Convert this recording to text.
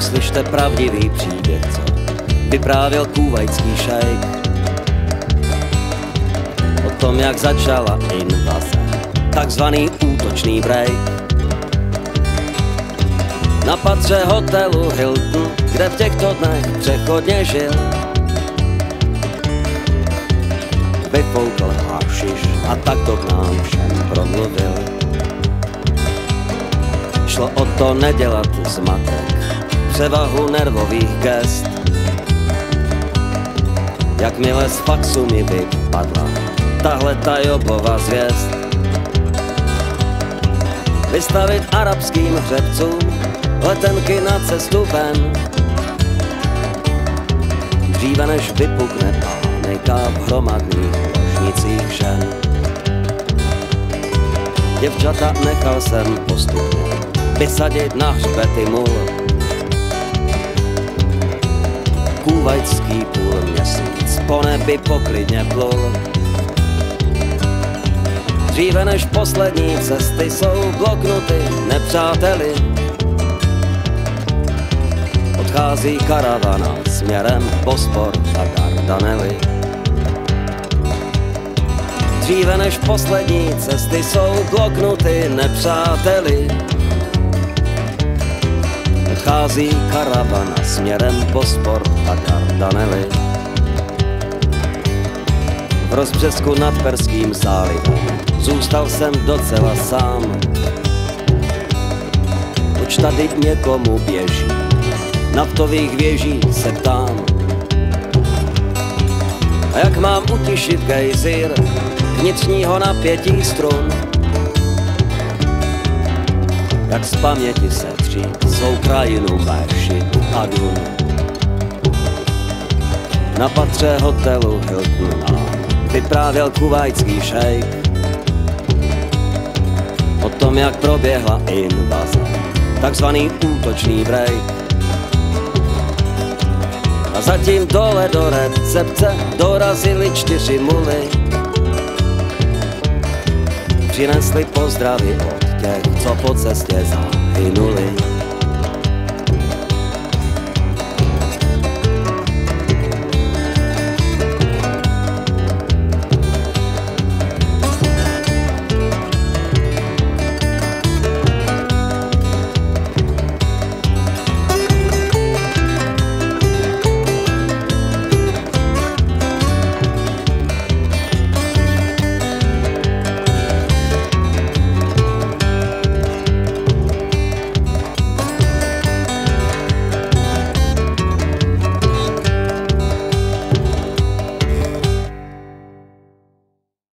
znáte pravdivý příběh, co vyprávěl kůvajský šejk o tom, jak začala invaze, takzvaný útočný break. Na patře hotelu Hilton, kde v těchto dnech přechodně žil, vyfoukl hašiš a tak to k nám všem promluvil. Šlo o to nedělat zmatek, převahu nervových gest. Jakmile z faxu mi vypadla tahle tajobova zvěst. Vystavit arabským hřebcům letenky na cestu ven. Dříve než vypukne panika v hromadných ložnicích žen. Děvčata nechal jsem postupně vysadit na hřbety mul. Kůvajský půl měsíc po nebi poklidně plul. Dříve než poslední cesty jsou bloknuty nepřáteli. Odchází karavana směrem Bospor a Dardanely. Dříve než poslední cesty jsou bloknuty nepřáteli. Odchází karavana směrem Bospor a Dardanely. V rozbřesku nad Perským zálivem zůstal jsem docela sám. Proč tady někomu běží, naftových věží se ptám. A jak mám utišit gejzír vnitřního napětí strun? Jak z paměti se třít svou krajinu Merši a Dun. Na patře hotelu Hilton nám vyprávěl kuvajský šejk o tom, jak proběhla invaze, takzvaný útočný break. A zatím dole do recepce dorazili čtyři muly. Přinesli pozdravy od těch, co po cestě zahynuli.